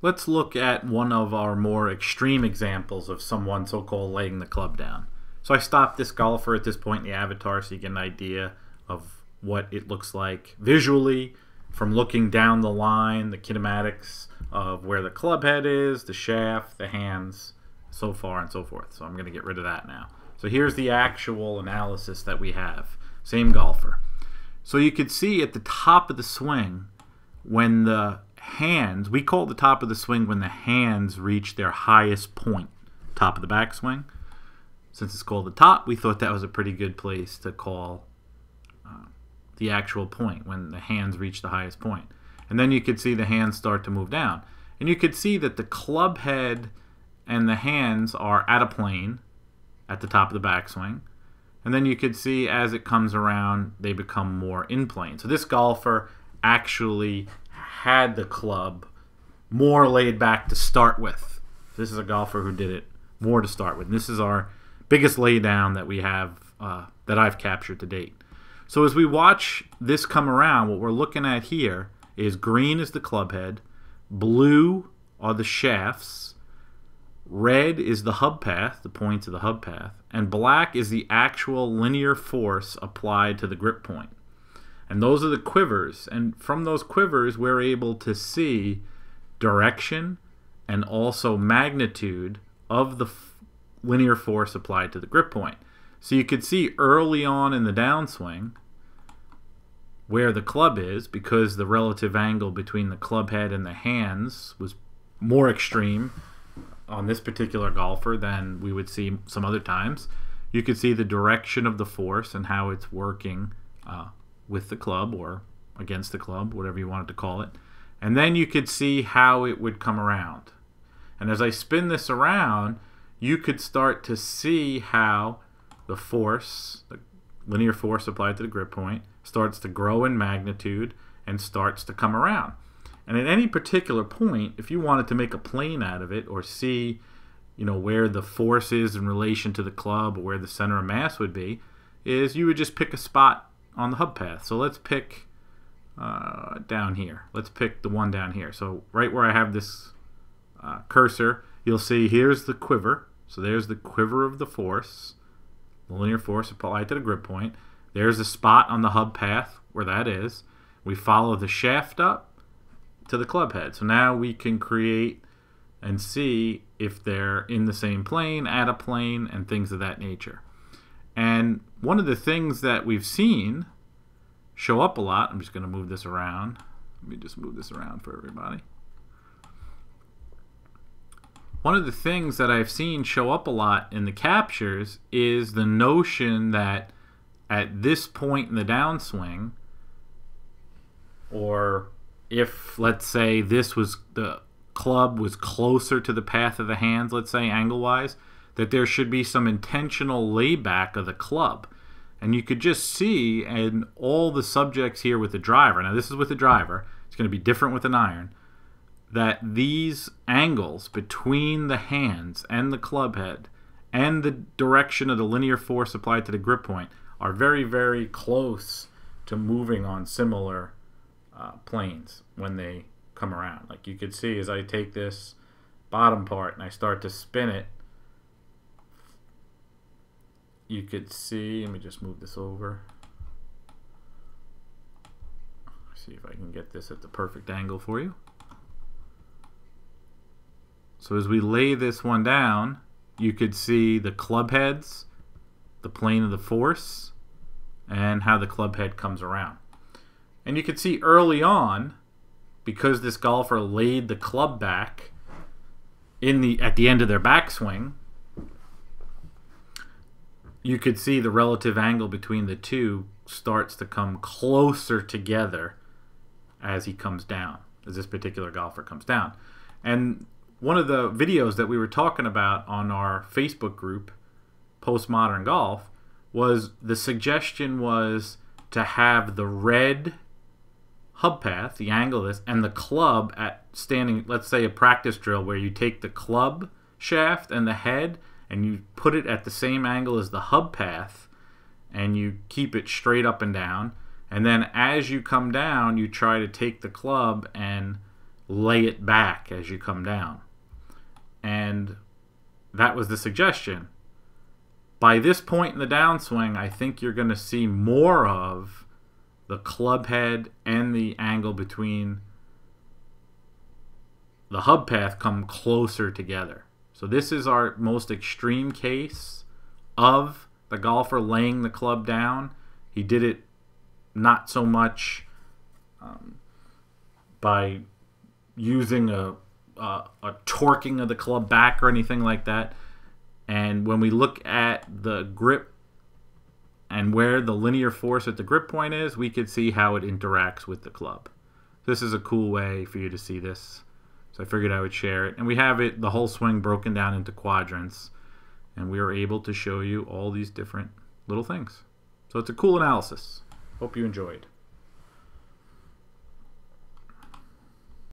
let's look at one of our more extreme examples of someone so-called laying the club down. So I stopped this golfer at this point in the avatar so you get an idea of what it looks like visually from looking down the line, the kinematics of where the club head is, the shaft, the hands, so far and so forth. So I'm going to get rid of that now. So here's the actual analysis that we have. Same golfer. So you could see at the top of the swing when the hands, we call the top of the swing when the hands reach their highest point, top of the backswing. Since it's called the top, we thought that was a pretty good place to call uh, the actual point when the hands reach the highest point. And then you could see the hands start to move down. And you could see that the club head and the hands are at a plane at the top of the backswing. And then you could see as it comes around, they become more in plane. So this golfer actually had the club more laid back to start with. This is a golfer who did it more to start with. And this is our biggest laydown that we have uh, that I've captured to date. So as we watch this come around, what we're looking at here is green is the club head, blue are the shafts, red is the hub path, the points of the hub path, and black is the actual linear force applied to the grip point. And those are the quivers. And from those quivers, we're able to see direction and also magnitude of the linear force applied to the grip point. So you could see early on in the downswing where the club is because the relative angle between the club head and the hands was more extreme on this particular golfer than we would see some other times. You could see the direction of the force and how it's working uh, with the club or against the club, whatever you wanted to call it. And then you could see how it would come around. And as I spin this around, you could start to see how the force, the linear force applied to the grip point, starts to grow in magnitude and starts to come around. And at any particular point, if you wanted to make a plane out of it or see, you know, where the force is in relation to the club or where the center of mass would be, is you would just pick a spot on the hub path. So let's pick uh, down here. Let's pick the one down here. So right where I have this uh, cursor, you'll see here's the quiver. So there's the quiver of the force, the linear force applied to the grip point. There's the spot on the hub path where that is. We follow the shaft up to the club head. So now we can create and see if they're in the same plane, at a plane, and things of that nature. And one of the things that we've seen show up a lot, I'm just going to move this around. Let me just move this around for everybody. One of the things that I've seen show up a lot in the captures is the notion that at this point in the downswing, or if let's say this was the club was closer to the path of the hands, let's say angle wise, that there should be some intentional layback of the club. And you could just see in all the subjects here with the driver, now this is with the driver, it's going to be different with an iron, that these angles between the hands and the club head and the direction of the linear force applied to the grip point are very, very close to moving on similar uh, planes when they come around. Like you could see as I take this bottom part and I start to spin it, you could see, let me just move this over. See if I can get this at the perfect angle for you. So as we lay this one down, you could see the club heads, the plane of the force, and how the club head comes around. And you could see early on, because this golfer laid the club back in the at the end of their backswing, you could see the relative angle between the two starts to come closer together as he comes down, as this particular golfer comes down. And one of the videos that we were talking about on our Facebook group, Postmodern Golf, was the suggestion was to have the red hub path, the angle of this, and the club at standing, let's say a practice drill where you take the club shaft and the head and you put it at the same angle as the hub path and you keep it straight up and down. And then as you come down, you try to take the club and lay it back as you come down. And that was the suggestion. By this point in the downswing, I think you're going to see more of the club head and the angle between the hub path come closer together. So this is our most extreme case of the golfer laying the club down. He did it not so much um, by using a, a, a torquing of the club back or anything like that. And when we look at the grip and where the linear force at the grip point is, we could see how it interacts with the club. This is a cool way for you to see this. So I figured I would share it. And we have it, the whole swing broken down into quadrants. And we are able to show you all these different little things. So it's a cool analysis. Hope you enjoyed.